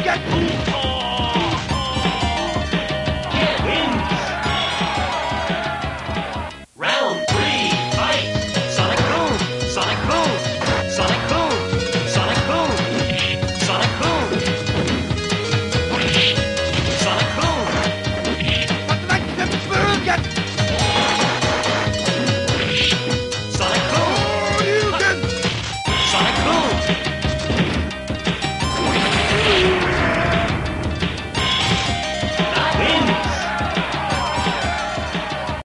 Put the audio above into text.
一铺错